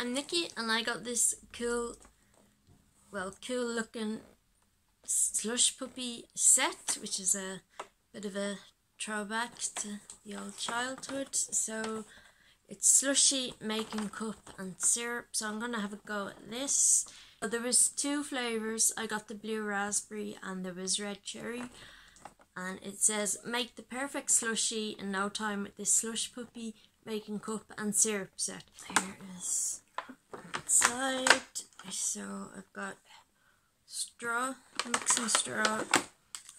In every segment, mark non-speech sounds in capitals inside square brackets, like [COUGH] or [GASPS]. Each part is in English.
I'm Nikki and I got this cool, well, cool looking Slush Puppie set, which is a bit of a throwback to the old childhood. So it's slushy, making cup and syrup. So I'm going to have a go at this. So there was two flavours. I got the blue raspberry and there was red cherry. And it says, make the perfect slushy in no time with this Slush Puppie making cup and syrup set. Here is inside. So I've got straw, mixing straw.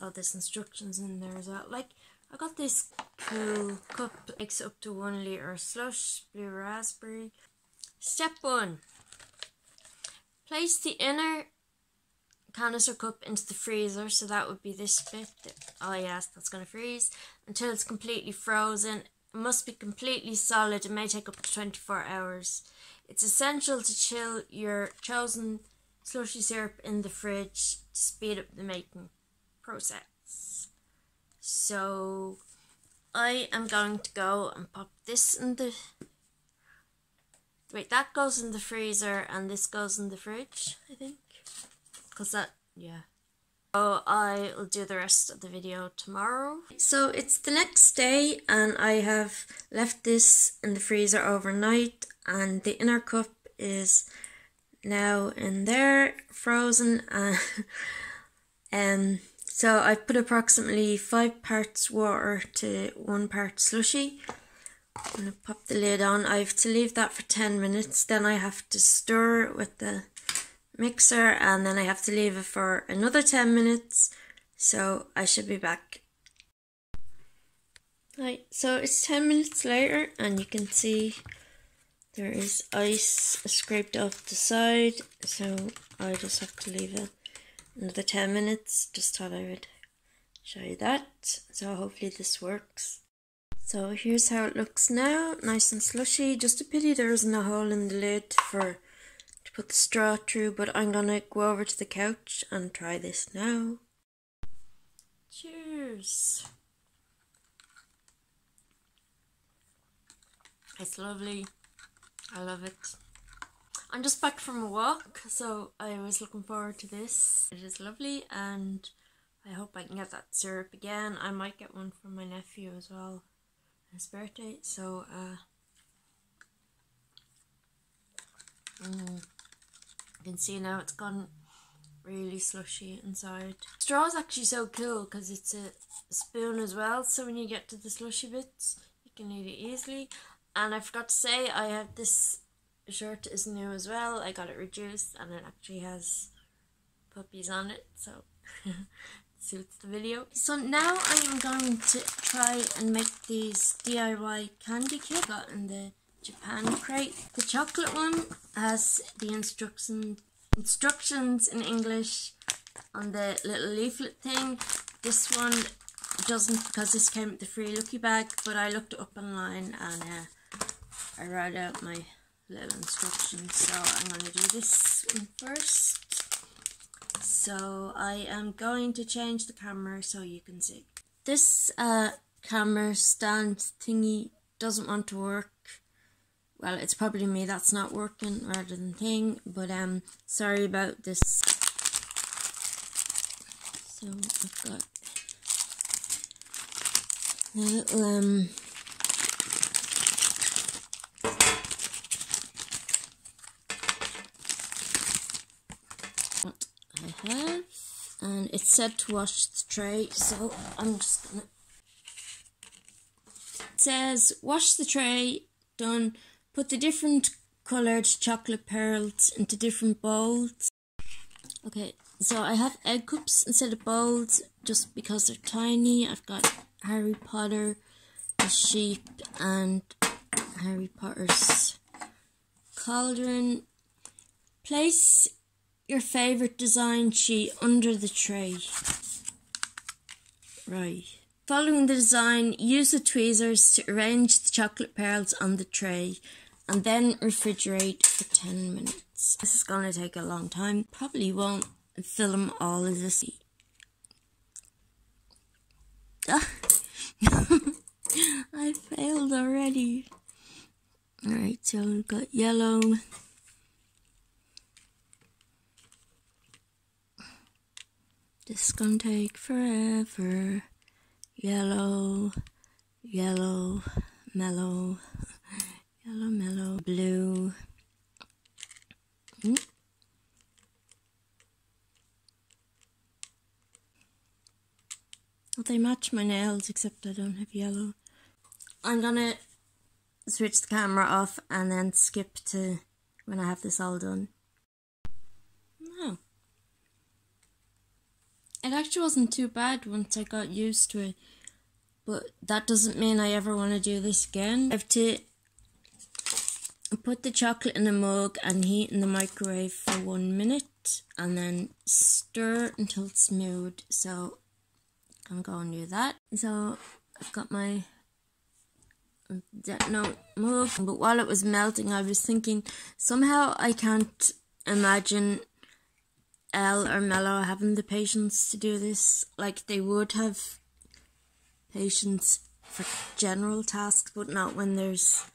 Oh, there's instructions in there as well. Like, I got this cool cup, makes up to one litre slush, blue raspberry. Step one. Place the inner canister cup into the freezer, so that would be this bit. Oh yes, that's to freeze until it's completely frozen must be completely solid and may take up to 24 hours. It's essential to chill your chosen slushy syrup in the fridge to speed up the making process. So I am going to go and pop this in the wait that goes in the freezer and this goes in the fridge I think because that yeah so I will do the rest of the video tomorrow. So it's the next day and I have left this in the freezer overnight and the inner cup is now in there frozen [LAUGHS] and um so I've put approximately five parts water to one part slushy. I'm gonna pop the lid on. I have to leave that for 10 minutes. Then I have to stir with the mixer and then I have to leave it for another 10 minutes so I should be back. Right, so it's 10 minutes later and you can see there is ice scraped off the side so I just have to leave it another 10 minutes just thought I would show you that so hopefully this works. So here's how it looks now, nice and slushy, just a pity there isn't a hole in the lid for to put the straw through, but I'm gonna go over to the couch and try this now. Cheers! It's lovely. I love it. I'm just back from a walk, so I was looking forward to this. It is lovely, and I hope I can get that syrup again. I might get one for my nephew as well, his birthday. So, uh, mm, you can see now it's gone really slushy inside. Straw is actually so cool because it's a spoon as well, so when you get to the slushy bits, you can eat it easily. And I forgot to say, I have this shirt is new as well. I got it reduced and it actually has puppies on it, so [LAUGHS] suits the video. So now I am going to try and make these DIY candy kit got in the Japan crate. The chocolate one has the instruction, instructions in English on the little leaflet thing. This one doesn't because this came with the free Lucky bag, but I looked it up online and uh, I wrote out my little instructions. So I'm going to do this one first. So I am going to change the camera so you can see. This uh, camera stand thingy doesn't want to work well it's probably me that's not working rather than thing but um sorry about this. So I've got a little um what I have and it said to wash the tray so I'm just gonna it says wash the tray done Put the different coloured chocolate pearls into different bowls. Okay, so I have egg cups instead of bowls just because they're tiny. I've got Harry Potter, the sheep, and Harry Potter's cauldron. Place your favourite design sheet under the tray. Right. Following the design, use the tweezers to arrange the chocolate pearls on the tray and then refrigerate for 10 minutes. This is going to take a long time. Probably won't film all of this. [LAUGHS] I failed already. Alright, so we've got yellow. This is going to take forever. Yellow, yellow, mellow, [LAUGHS] yellow, mellow, blue. Hmm? Well, they match my nails except I don't have yellow. I'm gonna switch the camera off and then skip to when I have this all done. No. It actually wasn't too bad once I got used to it. But that doesn't mean I ever want to do this again. I have to put the chocolate in a mug and heat in the microwave for one minute and then stir until it's smooth. So I'm gonna do that. So I've got my no mug, but while it was melting, I was thinking somehow I can't imagine L or Mello having the patience to do this. Like they would have patience for general tasks, but not when there's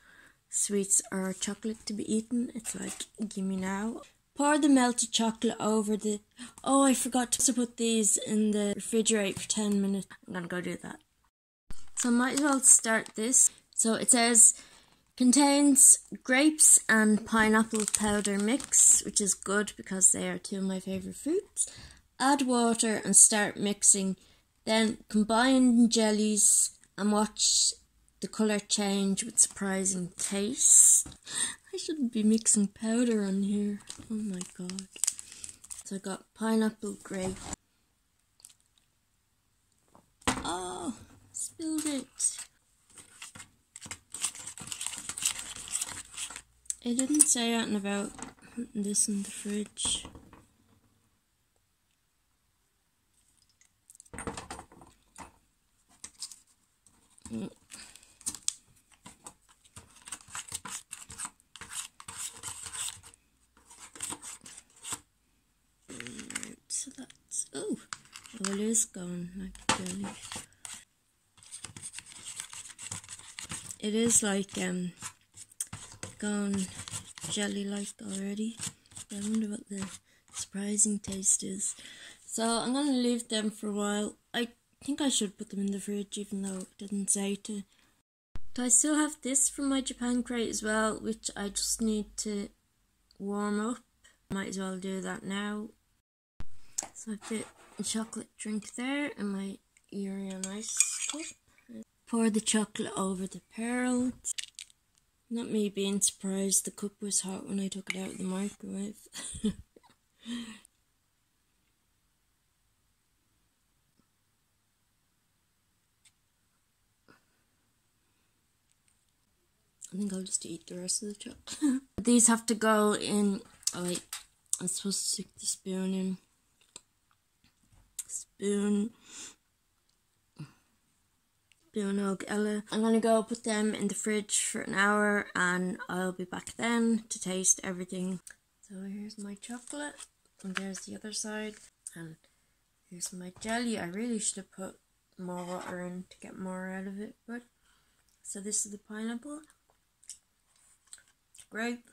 sweets or chocolate to be eaten. It's like, give me now. Pour the melted chocolate over the. Oh, I forgot to put these in the refrigerator for 10 minutes. I'm gonna go do that. So I might as well start this. So it says contains grapes and pineapple powder mix, which is good because they are two of my favorite fruits. Add water and start mixing. Then combine jellies and watch the colour change with surprising taste. [GASPS] I shouldn't be mixing powder on here. Oh my god. So I got pineapple grape. Oh, spilled it. It didn't say anything about this in the fridge. So that's oh, it is gone like jelly. It is like um gone jelly like already. I wonder what the surprising taste is. So I'm gonna leave them for a while. I think I should put them in the fridge even though it didn't say to. Do I still have this from my Japan crate as well, which I just need to warm up. Might as well do that now. So I put a chocolate drink there in my Yuri on Ice cup. Pour the chocolate over the pearls. Not me being surprised the cup was hot when I took it out of the microwave. [LAUGHS] I think I'll just eat the rest of the chocolate. [LAUGHS] These have to go in. Oh wait, I'm supposed to stick the spoon in. Spoon. Og Ella. I'm gonna go put them in the fridge for an hour and I'll be back then to taste everything. So here's my chocolate and there's the other side and here's my jelly. I really should have put more water in to get more out of it but so this is the pineapple grape.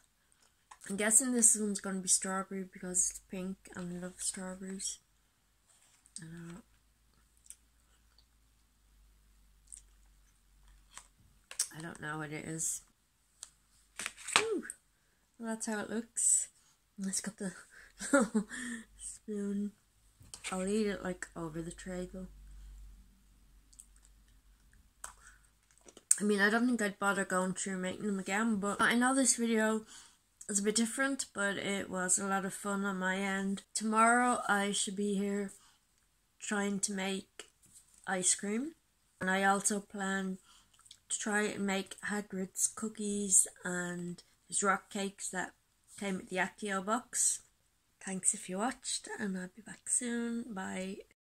I'm guessing this one's to be strawberry because it's pink and I love strawberries. I don't know. I don't know what it is. Ooh, well, that's how it looks. Let's got the [LAUGHS] spoon. I'll eat it like over the tray though. I mean, I don't think I'd bother going through making them again, but I know this video is a bit different, but it was a lot of fun on my end. Tomorrow I should be here trying to make ice cream, and I also plan to try and make Hagrid's cookies and his rock cakes that came with the Accio box. Thanks if you watched, and I'll be back soon. Bye.